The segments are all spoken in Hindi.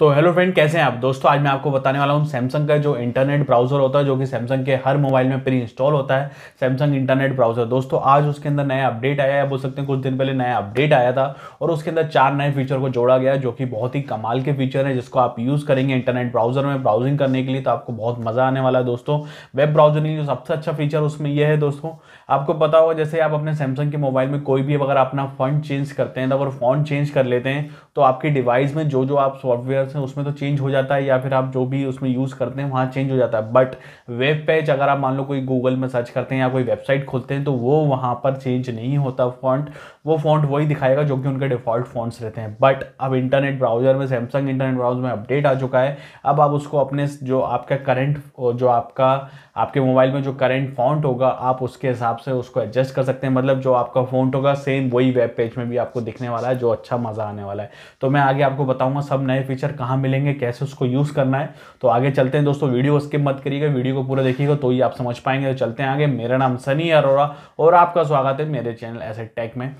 तो हेलो फ्रेंड कैसे हैं आप? दोस्तों, आज मैं आपको बताने वाला हूँ सैमसंग का जो इंटरनेट ब्राउज़र होता है, जो कि सैमसंग के हर मोबाइल में प्री इंस्टॉल होता है सैमसंग इंटरनेट ब्राउज़र दोस्तों, आज उसके अंदर नया अपडेट आया है। बोल सकते हैं कुछ दिन पहले नया अपडेट आया था और उसके अंदर चार नए फीचर को जोड़ा गया जो कि बहुत ही कमाल के फीचर है, जिसको आप यूज़ करेंगे इंटरनेट ब्राउज़र में ब्राउजिंग करने के लिए तो आपको बहुत मज़ा आने वाला है दोस्तों। वेब ब्राउजरिंग जो सबसे अच्छा फीचर उसमें यह है दोस्तों, आपको पता होगा जैसे आप अपने सैमसंग के मोबाइल में कोई भी अगर अपना फ़ंड चेंज करते हैं तो अगर फ़ोन चेंज कर लेते हैं तो आपके डिवाइस में जो जो आप सॉफ्टवेयर हैं उसमें तो चेंज हो जाता है या फिर आप जो भी उसमें यूज़ करते हैं, वहाँ चेंज हो जाता है। बट वेब पेज अगर आप मान लो कोई गूगल में सर्च करते हैं या कोई वेबसाइट खोलते हैं तो वो वहाँ पर चेंज नहीं होता फॉन्ट वो फॉन्ट वही दिखाएगा जो कि उनके डिफ़ॉल्ट फ़ॉन्ट्स रहते हैं। बट अब इंटरनेट ब्राउज़र में सैमसंग इंटरनेट ब्राउज़र में अपडेट आ चुका है। अब आप उसको अपने जो आपका करंट जो आपका, आपके मोबाइल में जो करंट फॉन्ट होगा, आप उसके हिसाब से उसको एडजस्ट कर सकते हैं। मतलब जो आपका फॉन्ट होगा सेम वही वेब पेज में भी आपको दिखने वाला है, जो अच्छा मज़ा आने वाला है। तो मैं आगे आपको बताऊँगा, सब नए फीचर कहाँ मिलेंगे, कैसे उसको यूज़ करना है। तो आगे चलते हैं दोस्तों, वीडियो स्किप मत करिएगा, वीडियो को पूरा देखिएगा तो ही आप समझ पाएँगे। तो चलते हैं आगे। मेरा नाम सनी अरोरा और आपका स्वागत है मेरे चैनल एस टेक में।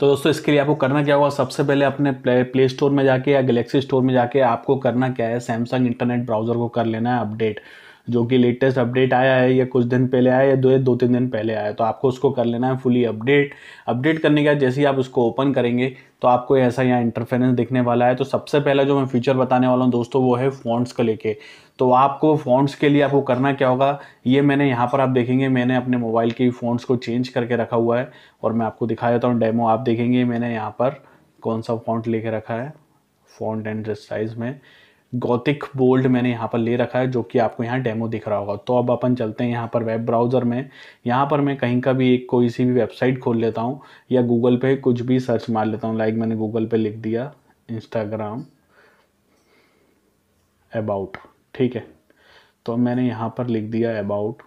तो दोस्तों, इसके लिए आपको करना क्या होगा? सबसे पहले अपने प्ले प्ले स्टोर में जाके या गलेक्सी स्टोर में जाके आपको करना क्या है? सैमसंग इंटरनेट ब्राउज़र को कर लेना है अपडेट जो कि लेटेस्ट अपडेट आया है, या कुछ दिन पहले आया, या दो दो, तीन दिन पहले आया तो आपको उसको कर लेना है फुली अपडेट अपडेट करने के बाद जैसे ही आप उसको ओपन करेंगे तो आपको ऐसा यहाँ इंटरफेरेंस दिखने वाला है। तो सबसे पहला जो मैं फीचर बताने वाला हूँ दोस्तों, वो है फ़ॉन्ट्स को लेके। तो आपको फ़ॉन्ट्स के लिए आपको करना क्या होगा, ये मैंने यहाँ पर आप देखेंगे, मैंने अपने मोबाइल के फ़ॉन्ट्स को चेंज करके रखा हुआ है, और मैं आपको दिखा देता हूँ डेमो आप देखेंगे मैंने यहाँ पर कौन सा फ़ॉन्ट लेके रखा है फ़ॉन्ट एंड साइज़ में। गौतिक बोल्ड मैंने यहाँ पर ले रखा है, जो कि आपको यहाँ डेमो दिख रहा होगा। तो अब अपन चलते हैं यहाँ पर वेब ब्राउज़र में। यहाँ पर मैं कहीं का भी एक कोई सी भी वेबसाइट खोल लेता हूँ, या गूगल पे कुछ भी सर्च मार लेता हूँ। लाइक मैंने गूगल पे लिख दिया इंस्टाग्राम अबाउट ठीक है? तो मैंने यहाँ पर लिख दिया अबाउट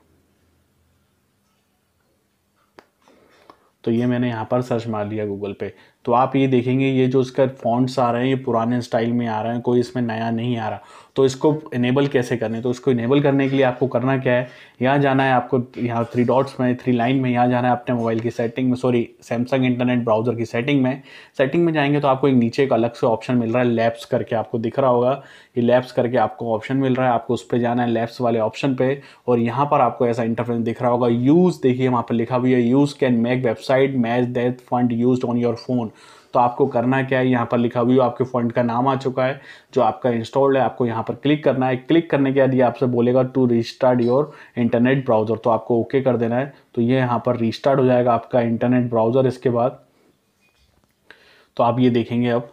तो ये मैंने यहाँ पर सर्च मार लिया गूगल पे। तो आप ये देखेंगे, ये जो इसका फॉन्ट्स आ रहे हैं, ये पुराने स्टाइल में आ रहे हैं, कोई इसमें नया नहीं आ रहा। तो इसको इनेबल कैसे करने तो इसको इनेबल करने के लिए आपको करना क्या है? यहाँ जाना है आपको, यहाँ थ्री डॉट्स में थ्री लाइन में, यहाँ जाना है अपने मोबाइल की सेटिंग में सॉरी सैमसंग इंटरनेट ब्राउज़र की सेटिंग में। सेटिंग में जाएँगे तो आपको एक नीचे एक अलग से ऑप्शन मिल रहा है लैब्स करके आपको दिख रहा होगा। ये लैब्स करके आपको ऑप्शन मिल रहा है, आपको उस पर जाना है लैब्स वाले ऑप्शन पर और यहाँ पर आपको ऐसा इंटरफेरेंस दिख रहा होगा यूज़ देखिए वहाँ पर लिखा हुआ है you can make website match that font use on your phone तो आपको करना क्या है? यहाँ पर लिखा हुआ आपके फंड का नाम आ चुका है, जो आपका इंस्टॉल्ड है, आपको यहाँ पर क्लिक करना है। क्लिक करने के बाद ये आपसे बोलेगा to restart your internet browser तो आपको ओके कर देना है। तो ये यहाँ पर रिस्टार्ट हो जाएगा आपका इंटरनेट ब्राउज़र इसके बाद। तो आप ये देखेंगे अब,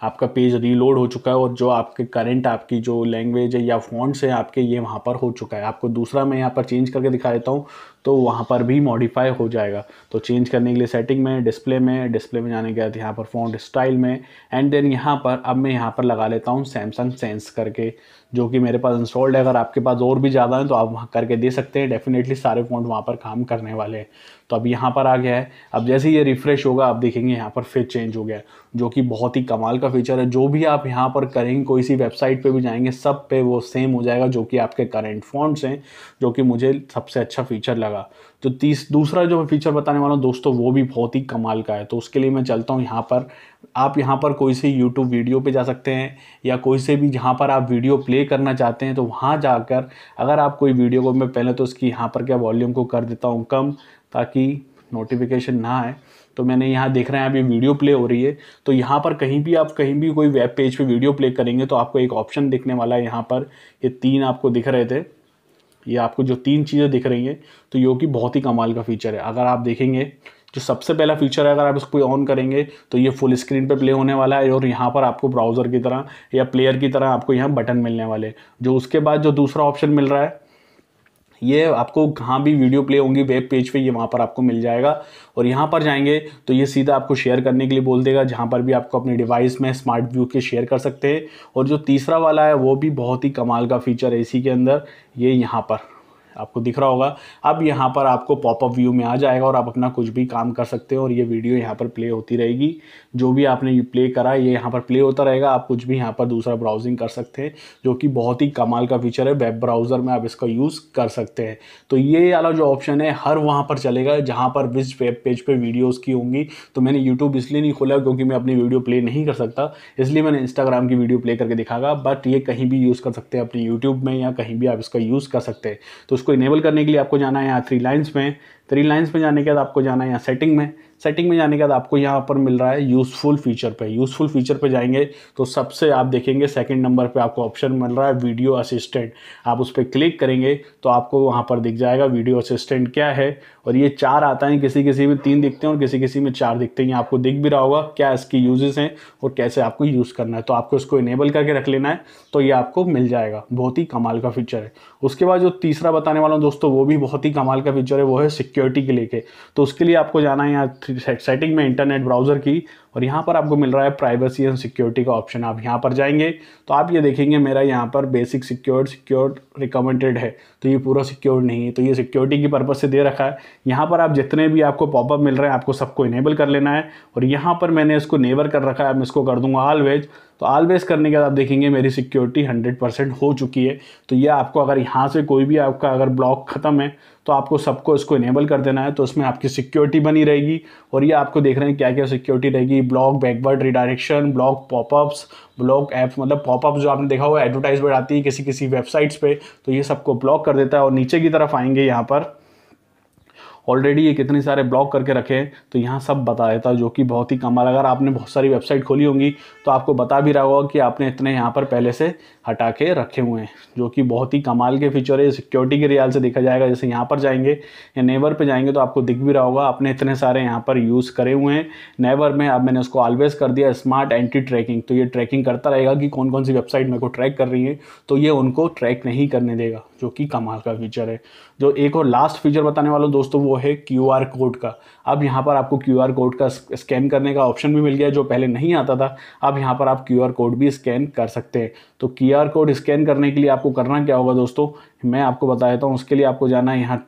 आपका पेज रीलोड हो चुका है और जो आपके करंट आपकी जो लैंग्वेज है या फॉन्ट्स है, आपके ये वहाँ पर हो चुका है। आपको दूसरा मैं यहाँ पर चेंज करके दिखा देता हूँ। तो वहाँ पर भी मॉडिफाई हो जाएगा। तो चेंज करने के लिए सेटिंग में डिस्प्ले में डिस्प्ले में जाने के बाद यहाँ पर फ़ॉन्ट स्टाइल में एंड देन यहाँ पर अब मैं यहाँ पर लगा लेता हूँ सैमसंग सेंस करके, जो कि मेरे पास इंस्टॉल्ड है। अगर आपके पास और भी ज़्यादा है तो आप वहाँ करके दे सकते हैं। डेफिनेटली सारे फ़ॉन्ट वहाँ पर काम करने वाले हैं। तो अब यहाँ पर आ गया है। अब जैसे ही ये रिफ़्रेश होगा, आप देखेंगे यहाँ पर फिर चेंज हो गया जो कि बहुत ही कमाल का फीचर है। जो भी आप यहाँ पर करेंगे, कोई सी वेबसाइट पे भी जाएँगे, सब पे वो सेम हो जाएगा, जो कि आपके करेंट फॉन्ट्स हैं, जो कि मुझे सबसे अच्छा फीचर लगा। तो तीस, दूसरा जो मैं फीचर बताने वाला हूँ, दोस्तों, वो भी बहुत ही कमाल का है। तो उसके लिए मैं चलता हूँ यहाँ पर। आप यहाँ पर कोई से यूट्यूब वीडियो पे जा सकते हैं, या कोई से भी जहाँ पर आप वीडियो प्ले करना चाहते हैं तो वहाँ जाकर अगर आप कोई वीडियो को, मैं पहले तो उसकी यहाँ पर क्या वॉल्यूम को कर देता हूँ कम, ताकि नोटिफिकेशन ना आए। तो मैंने यहाँ देख रहे हैं, अभी वीडियो प्ले हो रही है। तो यहाँ पर कहीं भी आप कहीं भी कोई वेब पेज पे वीडियो प्ले करेंगे तो आपको एक ऑप्शन दिखने वाला है यहाँ पर। ये यह तीन आपको दिख रहे थे। ये आपको जो तीन चीज़ें दिख रही हैं तो यो की बहुत ही कमाल का फीचर है। अगर आप देखेंगे, जो सबसे पहला फीचर है, अगर आप इसको ऑन करेंगे तो ये फुल स्क्रीन पे प्ले होने वाला है और यहाँ पर आपको ब्राउज़र की तरह या प्लेयर की तरह आपको यहाँ बटन मिलने वाले जो उसके बाद जो दूसरा ऑप्शन मिल रहा है ये आपको कहाँ भी वीडियो प्ले होंगी, वेब पेज पे ये वहाँ पर आपको मिल जाएगा। और यहाँ पर जाएँगे तो ये सीधा आपको शेयर करने के लिए बोल देगा, जहाँ पर भी आपको अपने डिवाइस में स्मार्ट व्यू के शेयर कर सकते हैं। और जो तीसरा वाला है, वो भी बहुत ही कमाल का फीचर है इसी के अंदर, ये यहाँ पर। आपको दिख रहा होगा। अब यहाँ पर आपको पॉपअप व्यू में आ जाएगा और आप अपना कुछ भी काम कर सकते हो और ये वीडियो यहाँ पर प्ले होती रहेगी। जो भी आपने प्ले करा, ये यहाँ पर प्ले होता रहेगा। आप कुछ भी यहाँ पर दूसरा ब्राउजिंग कर सकते हैं, जो कि बहुत ही कमाल का फीचर है। वेब ब्राउज़र में आप इसका यूज़ कर सकते हैं। तो ये वाला जो ऑप्शन है, हर वहाँ पर चलेगा, जहाँ पर विज वेब पेज पर वीडियोज़ की होंगी। तो मैंने यूट्यूब इसलिए नहीं खोला क्योंकि मैं अपनी वीडियो प्ले नहीं कर सकता। इसलिए मैंने इंस्टाग्राम की वीडियो प्ले करके दिखागा बट ये कहीं भी यूज़ कर सकते हैं, अपने यूट्यूब में या कहीं भी आप इसका यूज़ कर सकते हैं। तो उसको इनेबल करने के लिए आपको जाना है यहाँ थ्री लाइन्स में। थ्री लाइन्स में जाने के बाद आपको जाना है यहाँ सेटिंग में। सेटिंग में जाने के बाद आपको यहाँ पर मिल रहा है यूज़फुल फीचर पे। यूज़फुल फीचर पे जाएँगे तो सबसे आप देखेंगे सेकंड नंबर पे आपको ऑप्शन मिल रहा है वीडियो असिस्टेंट आप उस पर क्लिक करेंगे तो आपको वहाँ पर दिख जाएगा वीडियो असिस्टेंट क्या है। और ये चार आता है किसी किसी में तीन दिखते हैं और किसी किसी में चार दिखते हैं। आपको दिख भी रहा होगा क्या इसकी यूजेस हैं और कैसे आपको यूज़ करना है। तो आपको इसको इनेबल करके रख लेना है तो ये आपको मिल जाएगा। बहुत ही कमाल का फीचर है। उसके बाद जो तीसरा बताने वाला हूँ दोस्तों, वो भी बहुत ही कमाल का फीचर है, वो है सिक्योरिटी के लेके। तो उसके लिए आपको जाना है यहाँ सेटिंग में इंटरनेट ब्राउज़र की और यहाँ पर आपको मिल रहा है प्राइवेसी एंड सिक्योरिटी का ऑप्शन आप यहाँ पर जाएँगे तो आप ये देखेंगे मेरा यहाँ पर बेसिक सिक्योर्ड सिक्योर्ड रिकमेंडेड है। तो ये पूरा सिक्योर्ड नहीं है तो ये सिक्योरिटी की पर्पज़ से दे रखा है। यहाँ पर आप जितने भी आपको पॉपअप मिल रहे हैं, आपको सबको इनेबल कर लेना है। और यहाँ पर मैंने इसको नेवर कर रखा है मैं इसको कर दूँगा ऑलवेज तो ऑलवेज करने के बाद आप देखेंगे मेरी सिक्योरिटी हंड्रेड परसेंट हो चुकी है। तो ये आपको अगर यहाँ से कोई भी आपका अगर ब्लॉक ख़त्म है तो आपको सबको इसको इनेबल कर देना है। तो उसमें आपकी सिक्योरिटी बनी रहेगी। और ये आपको देख रहे हैं क्या क्या सिक्योरिटी रहेगी। Block backward redirection block popups block app मतलब पॉपअप जो आपने देखा हुआ एडवर्टाइजमेंट आती है किसी किसी वेबसाइट्स पे तो ये सबको ब्लॉक कर देता है और नीचे की तरफ़ आएँगे यहाँ पर। ऑलरेडी ये कितने सारे ब्लॉक करके रखे हैं तो यहाँ सब बता देता जो कि बहुत ही कमाल अगर आपने बहुत सारी वेबसाइट खोली होंगी तो आपको बता भी रहा होगा कि आपने इतने यहाँ पर पहले से हटा के रखे हुए हैं, जो कि बहुत ही कमाल के फीचर है। सिक्योरिटी के रियाल से देखा जाएगा, जैसे यहाँ पर जाएँगे या नेवर पर जाएँगे तो आपको दिख भी रहा होगा, आपने इतने सारे यहाँ पर यूज़ करे हुए हैं। नेवर में अब मैंने उसको ऑलवेज कर दिया स्मार्ट एंटी ट्रैकिंग तो ये ट्रैकिंग करता रहेगा कि कौन कौन सी वेबसाइट मेरे को ट्रैक कर रही है तो ये उनको ट्रैक नहीं करने देगा, जो कि कमाल का फीचर है। जो एक और लास्ट फीचर बताने वाला दोस्तों, वो है क्यू आर कोड का। अब यहाँ पर आपको क्यू आर कोड का स्कैन करने का ऑप्शन भी मिल गया जो पहले नहीं आता था। अब यहाँ पर आप क्यू आर कोड भी स्कैन कर सकते हैं। तो क्यू आर कोड स्कैन करने के लिए आपको करना क्या होगा दोस्तों? मैं आपको बता देता हूँ, उसके लिए आपको जाना है यहाँ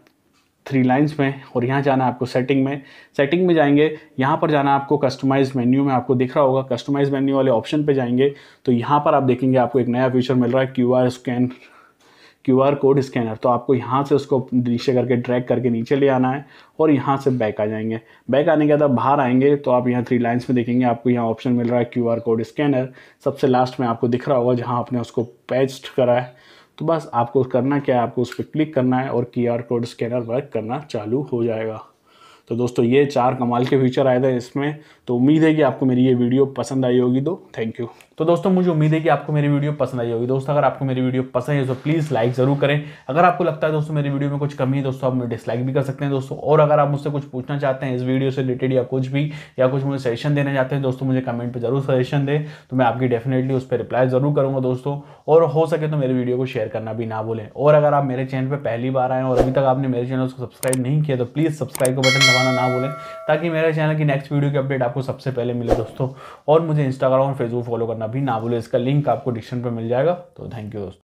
थ्री लाइंस में और यहाँ जाना है आपको सेटिंग में। सेटिंग में जाएँगे, यहाँ पर जाना आपको कस्टमाइज मेन्यू में। आपको दिख रहा होगा कस्टमाइज मेन्यू वाले ऑप्शन पे जाएँगे। तो यहाँ पर आप देखेंगे आपको एक नया फीचर मिल रहा है, QR scan Q R code scanner. तो आपको यहाँ से उसको नीचे करके ट्रैक करके नीचे ले आना है और यहाँ से बैक आ जाएँगे। बैक आने के बाद बाहर आएँगे तो आप यहाँ थ्री लाइन्स में देखेंगे, आपको यहाँ ऑप्शन मिल रहा है क्यू आर कोड स्कैनर। सबसे लास्ट में आपको दिख रहा होगा जहाँ आपने उसको पेस्ट करा है। तो बस आपको करना क्या है, आपको उस पर क्लिक करना है और Q R code scanner work करना चालू हो जाएगा। तो दोस्तों, ये चार कमाल के फीचर आए थे इसमें। तो उम्मीद है कि आपको मेरी ये वीडियो पसंद आई होगी तो थैंक यू तो दोस्तों, मुझे उम्मीद है कि आपको मेरी वीडियो पसंद आई होगी। दोस्तों, अगर आपको मेरी वीडियो पसंद है तो प्लीज़ लाइक ज़रूर करें। अगर आपको लगता है दोस्तों, मेरी वीडियो में कुछ कमी है, दोस्तों, आप मुझे डिसलाइक भी कर सकते हैं, दोस्तों। और अगर आप मुझसे कुछ पूछना चाहते हैं इस वीडियो से रिलेटेड या कुछ भी, या कुछ मुझे सजेशन देना चाहते हैं, दोस्तों, मुझे कमेंट पर ज़रूर सजेशन दें। तो मैं आपकी डेफिनेटली उस पर रिप्लाई ज़रूर करूँगा, दोस्तों। और हो सके तो मेरे वीडियो को शेयर करना भी ना भूलें। और अगर आप मेरे चैनल पर पहली बार आएँ और अभी तक आपने मेरे चैनल को सब्सक्राइब नहीं किया तो प्लीज़ सब्सक्राइब का बटन दबाना ना भूलें, ताकि मेरे चैनल की नेक्स्ट वीडियो की अपडेट आपको सबसे पहले मिले दोस्तों। और मुझे इंस्टाग्राम और फेसबुक फॉलो करना भी ना भूलें, इसका लिंक आपको डिस्क्रिप्शन पर मिल जाएगा। तो थैंक यू दोस्तों।